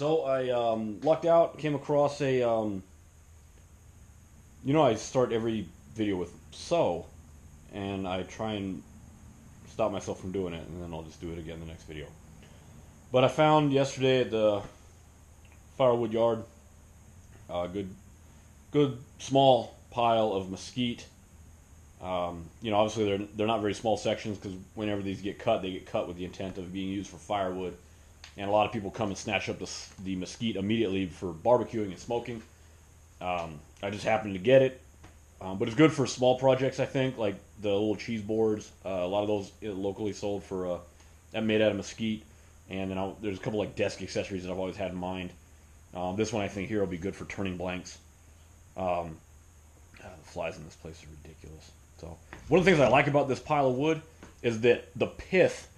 So I um, lucked out, came across a. Um, you know, I start every video with so, and I try and stop myself from doing it, and then I'll just do it again in the next video. But I found yesterday at the firewood yard a good, good small pile of mesquite. Um, you know, obviously they're they're not very small sections because whenever these get cut, they get cut with the intent of being used for firewood and a lot of people come and snatch up the, the mesquite immediately for barbecuing and smoking. Um, I just happened to get it, um, but it's good for small projects. I think like the little cheese boards. Uh, a lot of those uh, locally sold for uh, that made out of mesquite, and then I'll, there's a couple like desk accessories that I've always had in mind. Um, this one I think here will be good for turning blanks. Um, ah, the flies in this place are ridiculous. So one of the things I like about this pile of wood is that the pith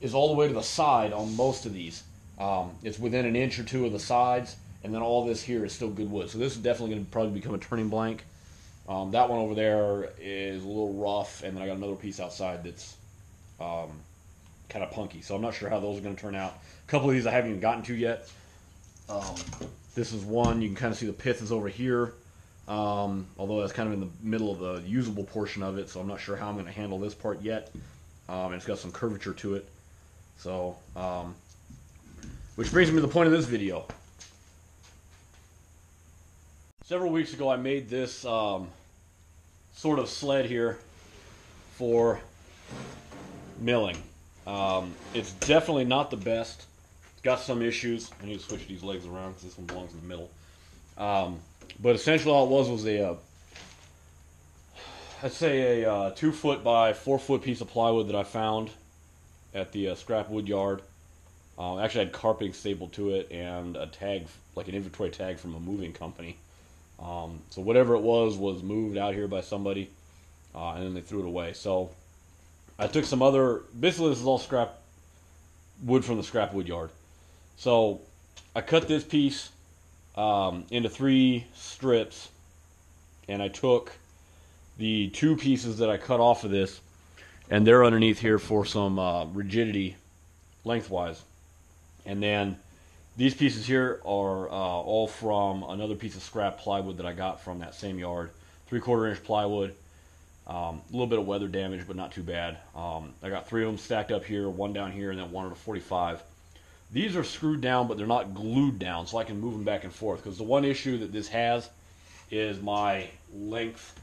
is all the way to the side on most of these. Um, it's within an inch or two of the sides, and then all this here is still good wood. So this is definitely going to probably become a turning blank. Um, that one over there is a little rough, and then I got another piece outside that's um, kind of punky. So I'm not sure how those are going to turn out. A couple of these I haven't even gotten to yet. Um, this is one you can kind of see the pith is over here, um, although that's kind of in the middle of the usable portion of it. So I'm not sure how I'm going to handle this part yet. Um, it's got some curvature to it. So, um, which brings me to the point of this video. Several weeks ago, I made this um, sort of sled here for milling. Um, it's definitely not the best. Got some issues. I need to switch these legs around because this one belongs in the middle. Um, but essentially, all it was was a, uh, I'd say a uh, two foot by four foot piece of plywood that I found at the uh, scrap wood yard. Um, actually, I had carpeting stapled to it and a tag, like an inventory tag from a moving company. Um, so whatever it was was moved out here by somebody, uh, and then they threw it away. So I took some other. Basically, this is all scrap wood from the scrap wood yard. So I cut this piece um, into three strips, and I took the two pieces that I cut off of this and they're underneath here for some uh, rigidity lengthwise. And then these pieces here are uh, all from another piece of scrap plywood that I got from that same yard. Three quarter inch plywood. Um, a little bit of weather damage, but not too bad. Um, I got three of them stacked up here, one down here, and then one at a 45. These are screwed down, but they're not glued down, so I can move them back and forth. Because the one issue that this has is my length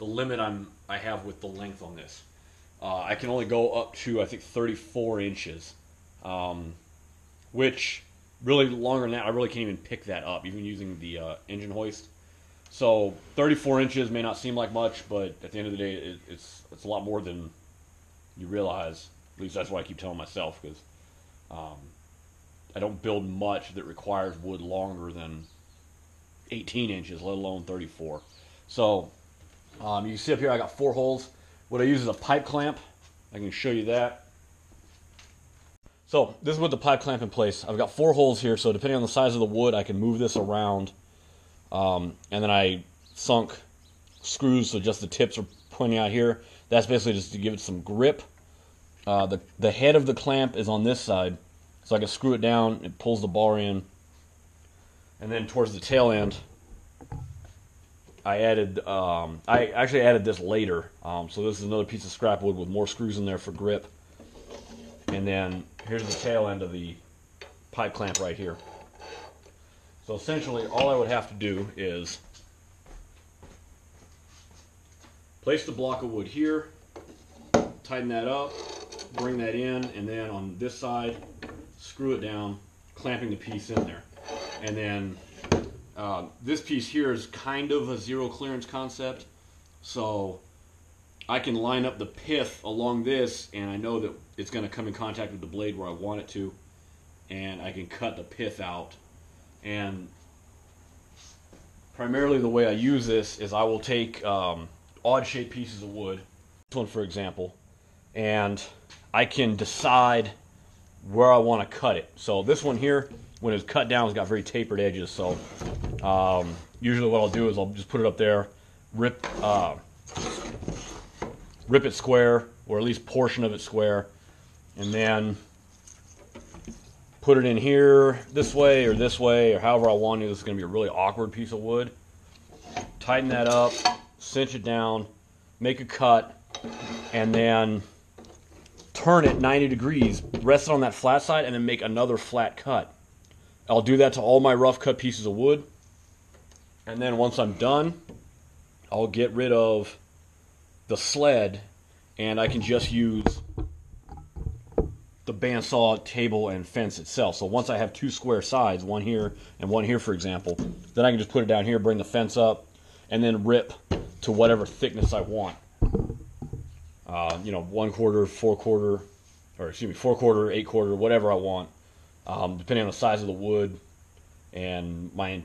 the limit I'm I have with the length on this. Uh, I can only go up to I think 34 inches, um, which really longer than that I really can't even pick that up, even using the uh, engine hoist. So 34 inches may not seem like much, but at the end of the day, it, it's it's a lot more than you realize. At least that's what I keep telling myself because um, I don't build much that requires wood longer than 18 inches, let alone 34. So um, you can see up here I got four holes. What I use is a pipe clamp. I can show you that. So this is with the pipe clamp in place. I've got four holes here, so depending on the size of the wood, I can move this around. Um, and then I sunk screws so just the tips are pointing out here. That's basically just to give it some grip. Uh, the, the head of the clamp is on this side, so I can screw it down, it pulls the bar in. And then towards the tail end, I added, um, I actually added this later. Um, so this is another piece of scrap wood with more screws in there for grip. And then here's the tail end of the pipe clamp right here. So essentially all I would have to do is place the block of wood here, tighten that up, bring that in, and then on this side, screw it down, clamping the piece in there. And then uh, this piece here is kind of a zero clearance concept, so I can line up the pith along this, and I know that it's going to come in contact with the blade where I want it to, and I can cut the pith out. And primarily the way I use this is I will take um, odd shaped pieces of wood, this one for example, and I can decide where I want to cut it. So this one here, when it's cut down, it's got very tapered edges. So um, usually what I'll do is I'll just put it up there, rip, uh, rip it square, or at least portion of it square, and then put it in here this way or this way or however I want to. This is going to be a really awkward piece of wood. Tighten that up, cinch it down, make a cut, and then turn it 90 degrees, rest it on that flat side, and then make another flat cut. I'll do that to all my rough cut pieces of wood. And then once I'm done, I'll get rid of the sled and I can just use the bandsaw table and fence itself. So once I have two square sides, one here and one here, for example, then I can just put it down here, bring the fence up, and then rip to whatever thickness I want. Uh, you know, one quarter, four quarter, or excuse me, four quarter, eight quarter, whatever I want, um, depending on the size of the wood and my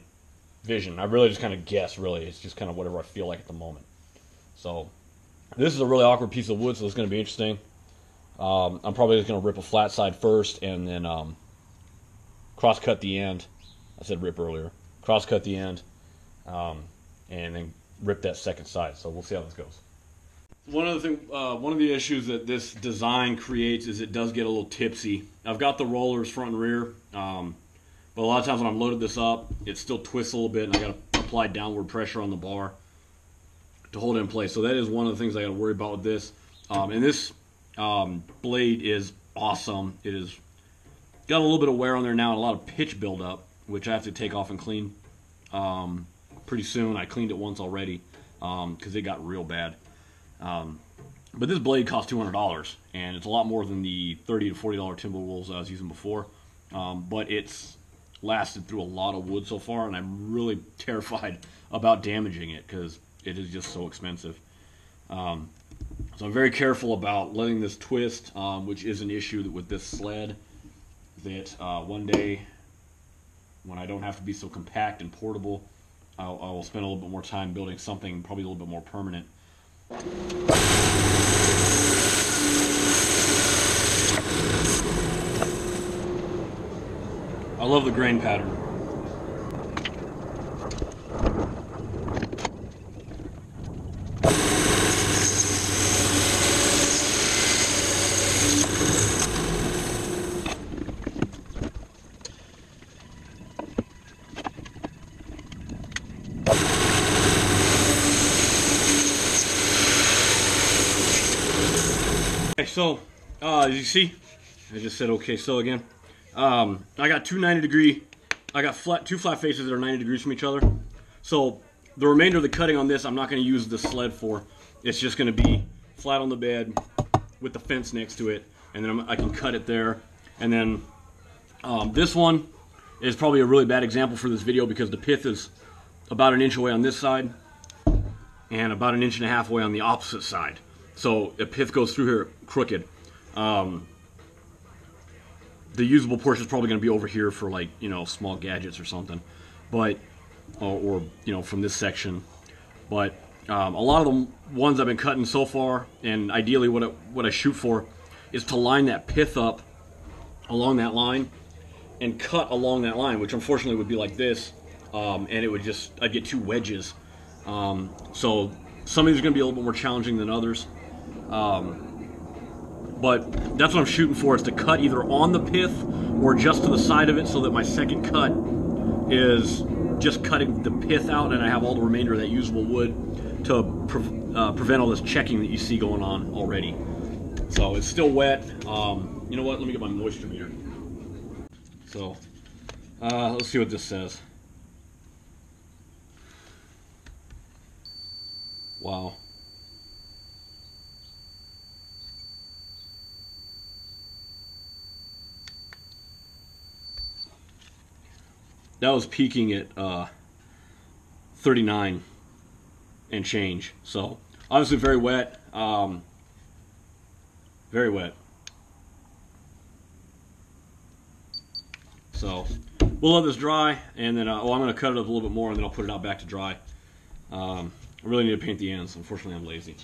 vision. I really just kind of guess, really. It's just kind of whatever I feel like at the moment. So this is a really awkward piece of wood, so it's going to be interesting. Um, I'm probably just going to rip a flat side first and then um, cross cut the end. I said rip earlier. Cross cut the end um, and then rip that second side. So we'll see how this goes. One of the thing, uh, one of the issues that this design creates is it does get a little tipsy. I've got the rollers front and rear, um, but a lot of times when I'm loaded this up, it still twists a little bit, and I got to apply downward pressure on the bar to hold it in place. So that is one of the things I got to worry about with this. Um, and this um, blade is awesome. It is got a little bit of wear on there now and a lot of pitch buildup, which I have to take off and clean um, pretty soon. I cleaned it once already because um, it got real bad. Um, but this blade costs two hundred dollars, and it's a lot more than the 30 to forty dollar Timberwolves I was using before. Um, but it's lasted through a lot of wood so far, and I'm really terrified about damaging it because it is just so expensive. Um, so I'm very careful about letting this twist, um, which is an issue with this sled. That uh, one day, when I don't have to be so compact and portable, I'll, I will spend a little bit more time building something probably a little bit more permanent. I love the grain pattern. So uh, as you see, I just said okay, so again. Um, I got two 90 degree, I got flat two flat faces that are 90 degrees from each other. So the remainder of the cutting on this, I'm not going to use the sled for. It's just going to be flat on the bed with the fence next to it, and then I'm, i can cut it there. And then um, this one is probably a really bad example for this video because the pith is about an inch away on this side and about an inch and a half away on the opposite side. So a pith goes through here crooked. Um, the usable portion is probably going to be over here for like you know small gadgets or something, but or, or you know from this section. But um, a lot of the ones I've been cutting so far, and ideally what I, what I shoot for, is to line that pith up along that line and cut along that line, which unfortunately would be like this, um, and it would just I'd get two wedges. Um, so some of these are going to be a little bit more challenging than others. Um, but that's what I'm shooting for is to cut either on the pith or just to the side of it so that my second cut is just cutting the pith out and I have all the remainder of that usable wood to pre uh, prevent all this checking that you see going on already. So it's still wet. Um, you know what? Let me get my moisture meter. So uh, let's see what this says. Wow. That was peaking at uh, 39 and change. So obviously very wet, um, very wet. So we'll let this dry, and then uh, oh, I'm going to cut it up a little bit more, and then I'll put it out back to dry. Um, I really need to paint the ends. Unfortunately, I'm lazy.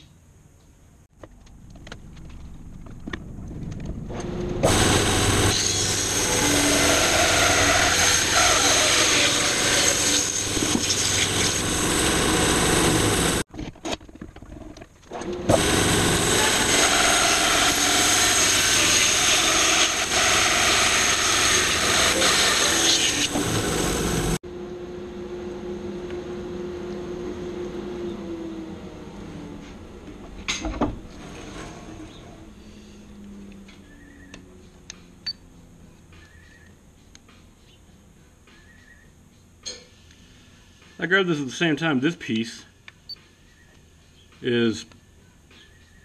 I grabbed this at the same time. This piece is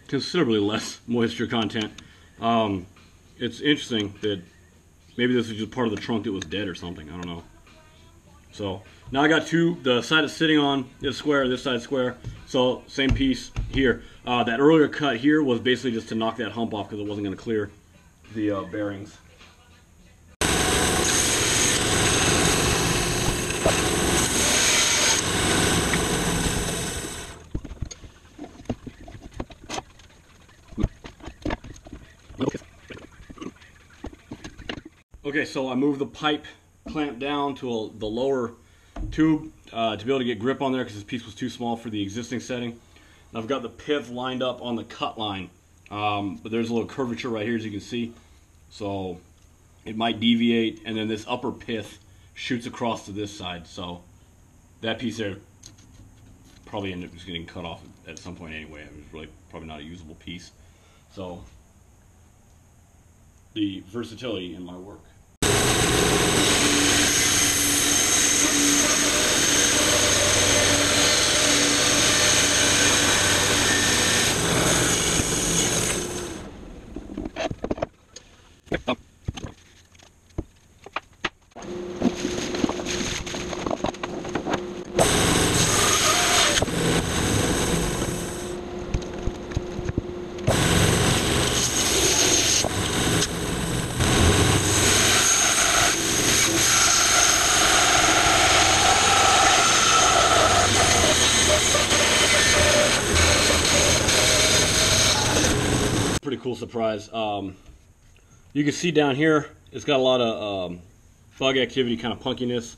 considerably less moisture content. Um, it's interesting that maybe this is just part of the trunk that was dead or something. I don't know. So now I got two. The side it's sitting on is square. This side square. So same piece here. Uh, that earlier cut here was basically just to knock that hump off because it wasn't going to clear the uh, bearings. Okay, so I moved the pipe clamp down to a, the lower tube uh, to be able to get grip on there because this piece was too small for the existing setting. And I've got the pith lined up on the cut line, um, but there's a little curvature right here as you can see. So it might deviate, and then this upper pith shoots across to this side. So that piece there probably ended up just getting cut off at some point anyway. It was really probably not a usable piece. So the versatility in my work. pretty cool surprise. Um, you can see down here, it's got a lot of um, bug activity, kind of punkiness.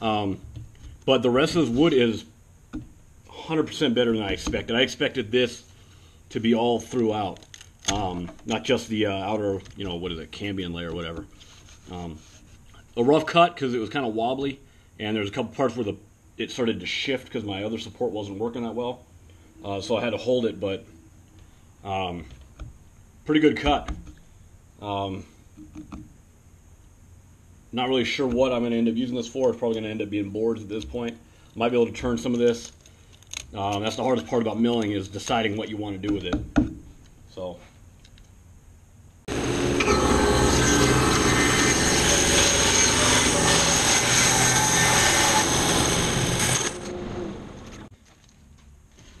Um, but the rest of this wood is 100% better than I expected. I expected this to be all throughout, um, not just the uh, outer, you know, what is it, cambium layer or whatever. Um, a rough cut because it was kind of wobbly, and there's a couple parts where the it started to shift because my other support wasn't working that well. Uh, so I had to hold it, but um, pretty good cut. Um, not really sure what I'm going to end up using this for. It's probably going to end up being boards at this point. Might be able to turn some of this. Um, that's the hardest part about milling is deciding what you want to do with it. So.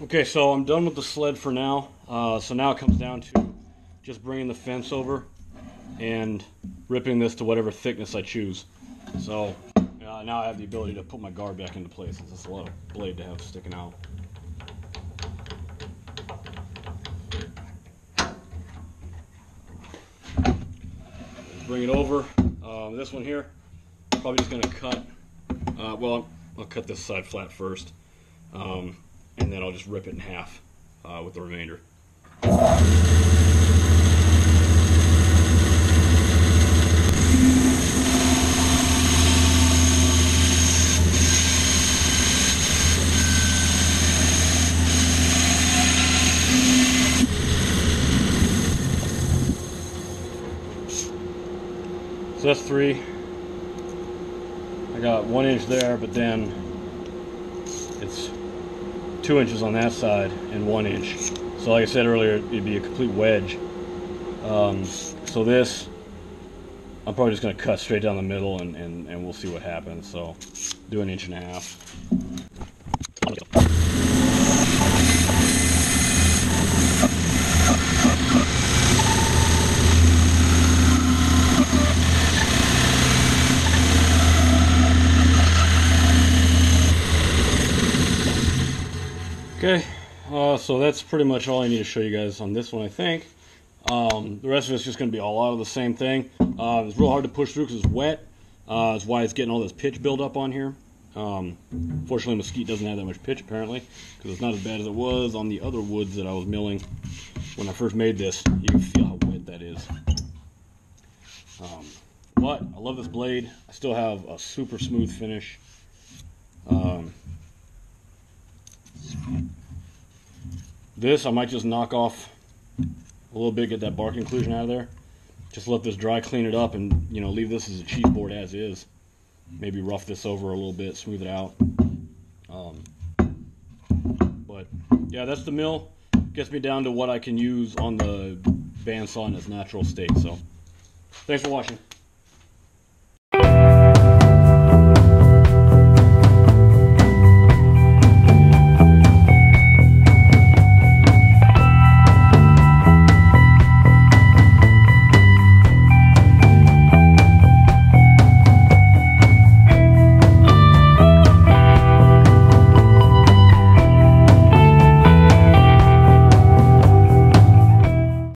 Okay, so I'm done with the sled for now. Uh, so now it comes down to just bringing the fence over and ripping this to whatever thickness I choose. So uh, now I have the ability to put my guard back into place. It's just a lot of blade to have sticking out. Bring it over. Um, this one here, probably just going to cut. Uh, well, I'll cut this side flat first, um, and then I'll just rip it in half uh, with the remainder. So that's three. I got one inch there, but then it's two inches on that side and one inch. So like I said earlier, it'd be a complete wedge. Um, so this, I'm probably just going to cut straight down the middle and, and, and we'll see what happens. So do an inch and a half. Okay, uh, so that's pretty much all I need to show you guys on this one, I think. Um, the rest of it's just going to be all out of the same thing. Uh, it's real hard to push through because it's wet. Uh, that's why it's getting all this pitch build up on here. Um, fortunately, Mesquite doesn't have that much pitch apparently because it's not as bad as it was on the other woods that I was milling when I first made this. You can feel how wet that is. Um, but I love this blade. I still have a super smooth finish. Um, this I might just knock off a little bit, get that bark inclusion out of there. Just let this dry, clean it up, and you know leave this as a cheese board as is. Maybe rough this over a little bit, smooth it out. Um, but yeah, that's the mill. Gets me down to what I can use on the bandsaw in its natural state. So, thanks for watching.